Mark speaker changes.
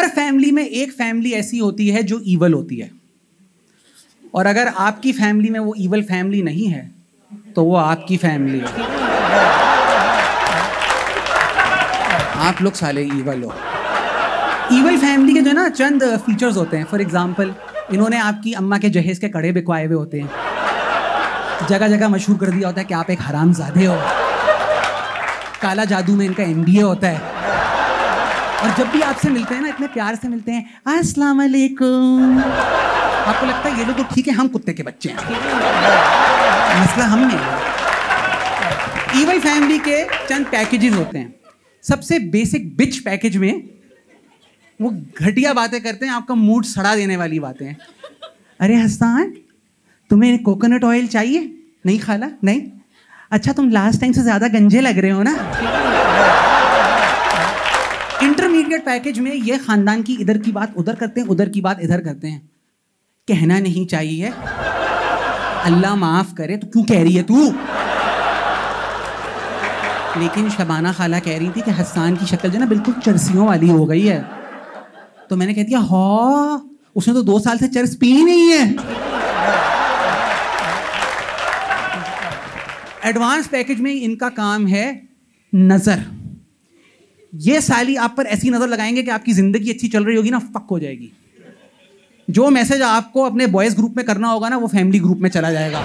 Speaker 1: हर family में एक family ऐसी होती है जो ईवल होती है। और अगर आपकी फैमिली में वो ईवल फैमिली नहीं है तो वो आपकी फैमिली है। आप लोग साले ईवल हो। ईवल फैमिली के जो है ना, चंद फीचर्स होते हैं। फॉर एग्ज़ाम्पल इन्होंने आपकी अम्मा के जहेज के कड़े बिकवाए हुए होते हैं। जगह जगह मशहूर कर दिया होता है कि आप एक हरामजादे हो। काला जादू में इनका एमबीए होता है। और जब भी आपसे मिलते हैं ना, इतने प्यार से मिलते हैं अस्सलाम वालेकुम आपको लगता है ये लोग तो ठीक है, हम कुत्ते के बच्चे हैं। मसला हम नहीं ईवल फैमिली के चंद पैकेजेस होते हैं। सबसे बेसिक बिच पैकेज में वो घटिया बातें करते हैं, आपका मूड सड़ा देने वाली बातें अरे हस्तान, तुम्हें कोकोनट ऑयल चाहिए? नहीं खाला? नहीं? अच्छा तुम लास्ट टाइम से ज़्यादा गंजे लग रहे हो ना। इंटरमीडिएट पैकेज में ये खानदान की इधर की बात उधर करते हैं, उधर की बात इधर करते हैं। कहना नहीं चाहिए। अल्लाह माफ़ करे तो क्यों कह रही है तू? लेकिन शबाना खाला कह रही थी कि हसान की शक्ल जो ना, बिल्कुल चरसियों वाली हो गई है। तो मैंने कह दिया, हा, उसने तो दो साल से चर्स पी ही नहीं है। एडवांस पैकेज में इनका काम है नज़र। ये साली आप पर ऐसी नज़र लगाएँगे कि आपकी ज़िंदगी अच्छी चल रही होगी ना फक हो जाएगी। जो मैसेज आपको अपने बॉयज़ ग्रुप में करना होगा ना, वो फैमिली ग्रुप में चला जाएगा।